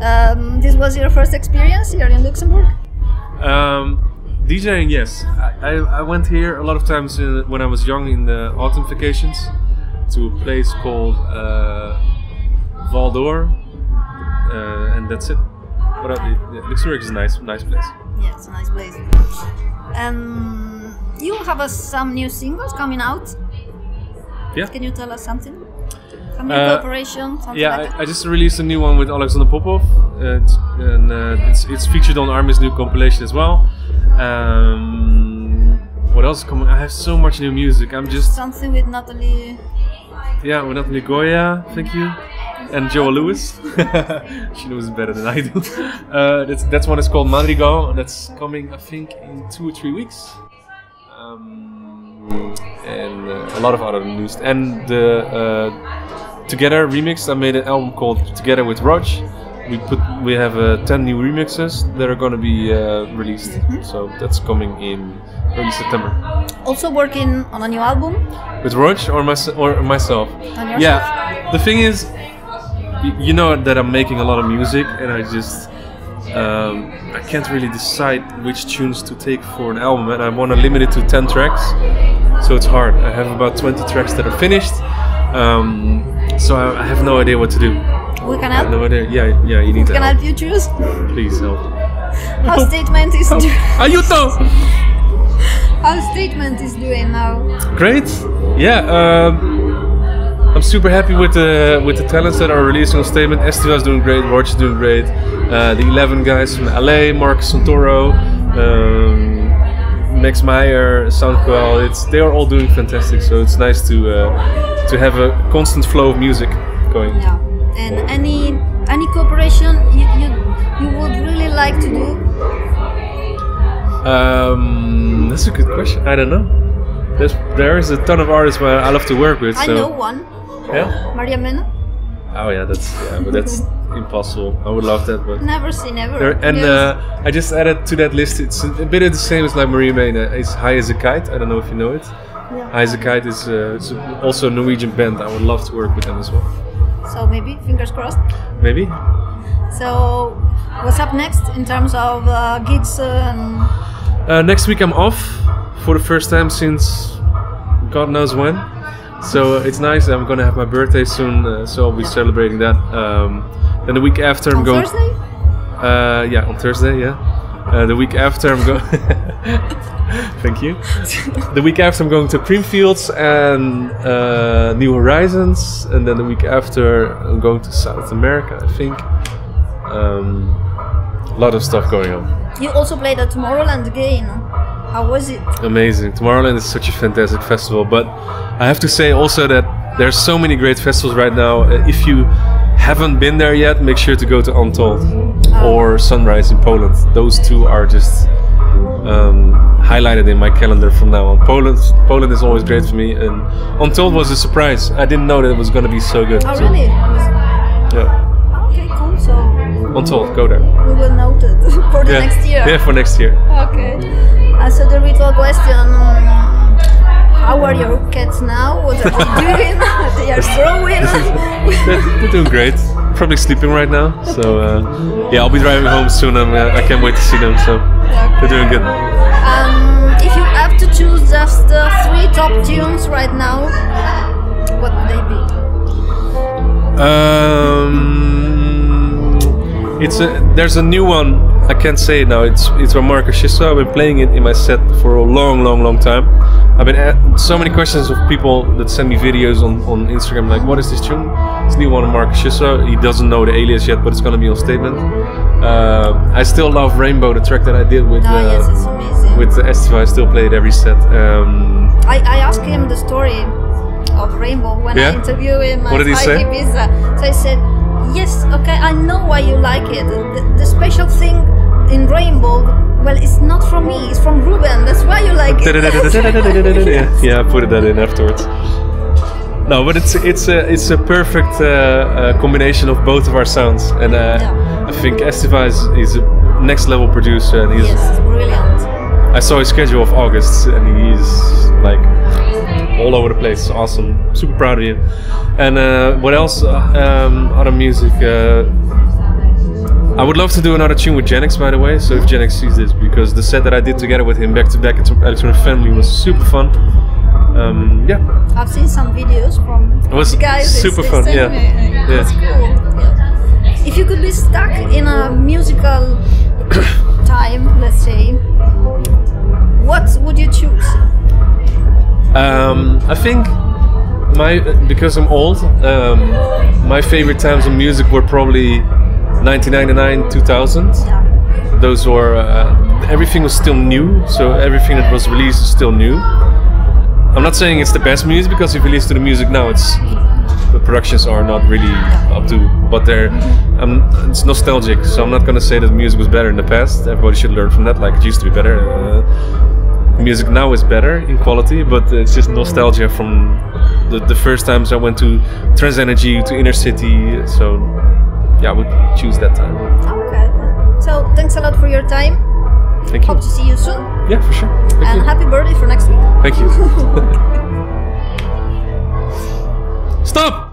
Um, this was your first experience here in Luxembourg. Um, DJing, yes. I, I, went here a lot of times in, when I was young in the autumn vacations to a place called uh, Val d'Or, uh, and that's it. But uh, Luxembourg is a nice, nice place. Yeah, it's a nice place. Um, you have uh, some new singles coming out. Yeah. Can you tell us something? Some Uh, cooperation, Yeah, like I, I just released a new one with Alexander Popov, uh, it's, and uh, it's, it's featured on Armin's new compilation as well. Um, what else coming? I have so much new music. I'm just Something with Natalie. yeah, with Natalie Gioia, thank you, and Joa Lewis. she knows it better than I do. Uh, that's that's one is called Madrigal. That's coming, I think, in two or three weeks. Um, and uh, a lot of other news. And the uh, Together remix, I made an album called Together with Rodg. We put we have uh, ten new remixes that are going to be uh, released. So that's coming in early September. Also working on a new album. With Rodg or, my, or myself? On? Yeah. The thing is, you know that I'm making a lot of music, and I just um, I can't really decide which tunes to take for an album, and I want to limit it to ten tracks. So it's hard. I have about 20 tracks that are finished. Um, so I, I have no idea what to do. We can help. no idea. Yeah, yeah. You need to Can help. help you choose. Please help. How statement is do- Ayuto. how statement is doing now. Great. Yeah. Um, I'm super happy with the with the talents that are releasing on Statement. Estiva is doing great. Roach is doing great. Uh, the 11 guys from LA, Marcus Santoro, um, Max Meyer, Soundquell. It's they are all doing fantastic. So it's nice to uh, to have a constant flow of music going. Yeah. And any any cooperation you, you you would really like to do? Um, that's a good question. I don't know. There's there is a ton of artists where I love to work with. I know one. yeah. Maria Mena. Oh yeah, that's yeah, but that's impossible. I would love that, but. Never say never. There, and uh, I just added to that list. It's a bit of the same as like Marie Mena. It's Highasakite. I don't know if you know it. Yeah. Highasakite is uh, also a Norwegian band. I would love to work with them as well. So maybe fingers crossed. Maybe. So what's up next in terms of uh, gigs uh, and Uh, next week I'm off for the first time since God knows when. So uh, it's nice. I'm gonna have my birthday soon, uh, so I'll be celebrating that. Um, then the week after I'm on going. Thursday? Uh, yeah, on Thursday. Yeah. Uh, the week after I'm going. Thank you. the week after I'm going to Creamfields and uh, New Horizons, and then the week after I'm going to South America. I think. Um, a lot of stuff going on. You also played at Tomorrowland again. How was it? Amazing. Tomorrowland is such a fantastic festival, but I have to say also that there's so many great festivals right now. Uh, If you haven't been there yet, make sure to go to Untold or Sunrise in Poland. Those two are just um, highlighted in my calendar from now on. Poland, Poland is always great for me, and Untold was a surprise. I didn't know that it was going to be so good. Oh So, really? Yeah, Okay, cool. So Untold, go there. we will note it for the yeah. next year. Yeah, for next year. Okay. Uh, so the ritual question: um, How are your cats now? What are they doing? they are growing. they're, they're doing great. Probably sleeping right now. So uh, yeah, I'll be driving home soon. and uh, I can't wait to see them. So they're doing good. There's a new one. I can't say it now. It's it's from Marcus Schössow. I've been playing it in my set for a long, long, long time. I've been at so many questions of people that send me videos on, on Instagram like, what is this tune? It's a new one of Marcus Schössow. He doesn't know the alias yet, but it's gonna be on Statement. Uh, I still love Rainbow, the track that I did with Oh uh, yes, amazing. with Estiva. I still play it every set. Um, I, I asked him the story of Rainbow when Yeah? I interviewed him What at did he say? Ibiza. So I said, yes, okay, I know why you like it. The, the special thing in Rainbow, well, it's not from me, it's from Ruben. That's why you like it. yeah, I put that in afterwards. No, but it's it's a it's a perfect uh, uh, combination of both of our sounds, and uh, Yeah. I think Estiva is, is a next level producer, and he's. yes, brilliant. I saw his schedule of August, and he's like all over the place. Awesome, super proud of you. And uh, what else? Uh, um, other music. Uh, I would love to do another tune with Genix, by the way. So if Genix sees this, because the set that I did together with him back to back at Electronic Family was super fun. Um, yeah, I've seen some videos from It was the guys. super fun, yeah. Yeah. It's cool. Yeah. If you could be stuck in a musical time, let's say, what would you choose? Um, I think my because I'm old, um, my favorite times in music were probably 1999, 2000. Yeah. Those were uh, everything was still new, so everything that was released is still new. I'm not saying it's the best music because if you listen to the music now, it's the productions are not really up to, but they're um, it's nostalgic. So I'm not gonna say that the music was better in the past. Everybody should learn from that. Like it used to be better. Uh, music now is better in quality, but it's just nostalgia from the, the first times I went to Trance Energy, to Innercity. So yeah, I would choose that time. Okay. So thanks a lot for your time. Thank you. Hope to see you soon. Yeah, for sure. Thank and you. happy birthday for next week. Thank you. Stop!